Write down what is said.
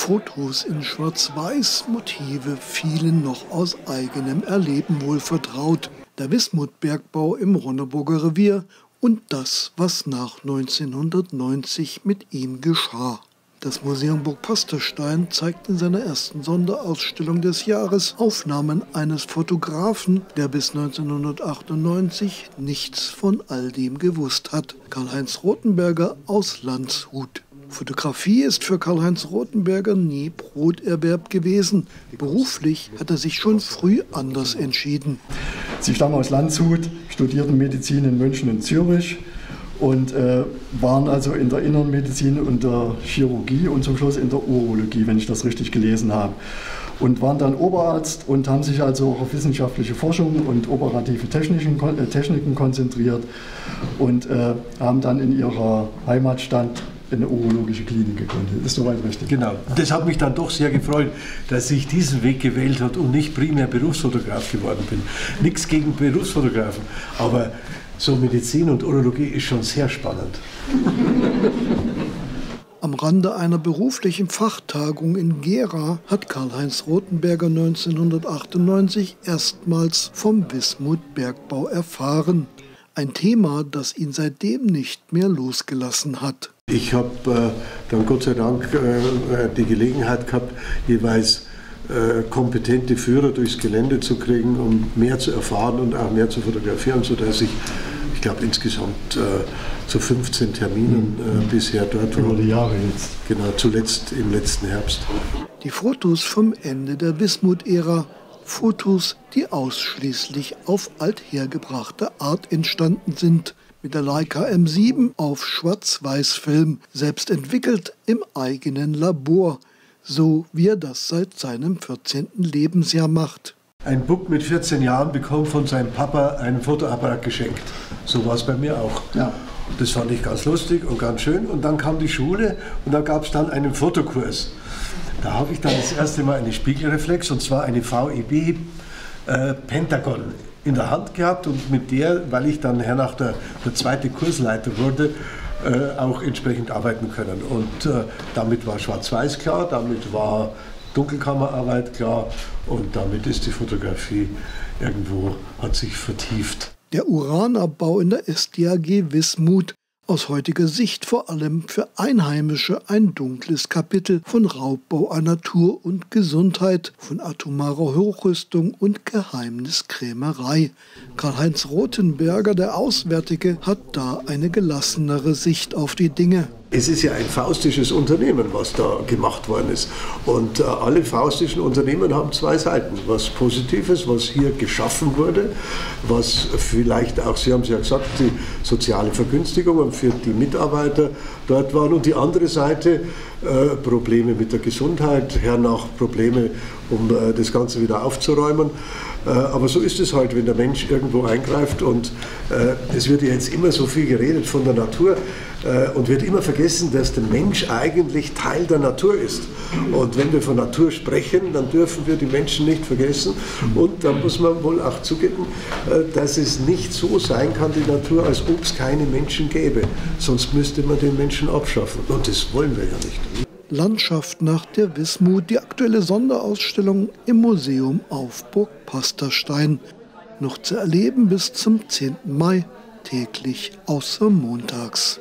Fotos in Schwarz-Weiß, Motive vielen noch aus eigenem Erleben wohl vertraut. Der Wismutbergbau im Ronneburger Revier und das, was nach 1990 mit ihm geschah. Das Museum Burg Pasterstein zeigt in seiner ersten Sonderausstellung des Jahres Aufnahmen eines Fotografen, der bis 1998 nichts von all dem gewusst hat. Karl-Heinz Rothenberger aus Landshut. Fotografie ist für Karl-Heinz Rothenberger nie Broterwerb gewesen. Beruflich hat er sich schon früh anders entschieden. Sie stammen aus Landshut, studierten Medizin in München und Zürich und äh, waren also in der Inneren Medizin und der Chirurgie und zum Schluss in der Urologie, wenn ich das richtig gelesen habe. Und waren dann Oberarzt und haben sich also auch auf wissenschaftliche Forschung und operative Techniken, äh, Techniken konzentriert und äh, haben dann in ihrer Heimatstadt eine urologische Klinik gegründet. Ist soweit richtig? Genau. Das hat mich dann doch sehr gefreut, dass ich diesen Weg gewählt habe und nicht primär Berufsfotograf geworden bin. Nichts gegen Berufsfotografen, aber so Medizin und Urologie ist schon sehr spannend. Am Rande einer beruflichen Fachtagung in Gera hat Karl-Heinz Rothenberger 1998 erstmals vom Wismut-Bergbau erfahren. Ein Thema, das ihn seitdem nicht mehr losgelassen hat. Ich habe äh, dann Gott sei Dank äh, die Gelegenheit gehabt, jeweils äh, kompetente Führer durchs Gelände zu kriegen, um mehr zu erfahren und auch mehr zu fotografieren, sodass ich ich glaube insgesamt äh, zu 15 Terminen äh, mhm. bisher dort war. Über die Jahre jetzt. Genau, zuletzt im letzten Herbst. Die Fotos vom Ende der Wismut-Ära, Fotos, die ausschließlich auf althergebrachte Art entstanden sind. Mit der Leica M7 auf Schwarz-Weiß-Film, selbst entwickelt im eigenen Labor, so wie er das seit seinem 14. Lebensjahr macht. Ein Bub mit 14 Jahren bekommt von seinem Papa einen Fotoapparat geschenkt. So war es bei mir auch. Ja. Das fand ich ganz lustig und ganz schön. Und dann kam die Schule und da gab es dann einen Fotokurs. Da habe ich dann das erste Mal eine Spiegelreflex und zwar eine VEB äh, Pentagon in der Hand gehabt und mit der, weil ich dann hernach der, der zweite Kursleiter wurde, äh, auch entsprechend arbeiten können. Und äh, damit war Schwarz-Weiß klar, damit war Dunkelkammerarbeit klar und damit ist die Fotografie irgendwo, hat sich vertieft. Der Uranabbau in der SDAG Wismut aus heutiger Sicht vor allem für Einheimische ein dunkles Kapitel von Raubbau an Natur und Gesundheit, von atomarer Hochrüstung und Geheimniskrämerei. Karl-Heinz Rothenberger, der Auswärtige, hat da eine gelassenere Sicht auf die Dinge. Es ist ja ein faustisches Unternehmen, was da gemacht worden ist. Und äh, alle faustischen Unternehmen haben zwei Seiten. Was Positives, was hier geschaffen wurde, was vielleicht auch, Sie haben es ja gesagt, die soziale Vergünstigungen für die Mitarbeiter dort waren. Und die andere Seite, äh, Probleme mit der Gesundheit, hernach Probleme, um äh, das Ganze wieder aufzuräumen. Äh, aber so ist es halt, wenn der Mensch irgendwo eingreift und äh, es wird ja jetzt immer so viel geredet von der Natur äh, und wird immer vergessen, dass der Mensch eigentlich Teil der Natur ist. Und wenn wir von Natur sprechen, dann dürfen wir die Menschen nicht vergessen und da muss man wohl auch zugeben, dass es nicht so sein kann, die Natur, als ob es keine Menschen gäbe. Sonst müsste man den Menschen abschaffen und das wollen wir ja nicht. Landschaft nach der Wismut, die aktuelle Sonderausstellung im Museum auf Burg Pasterstein. Noch zu erleben bis zum 10. Mai, täglich außer montags.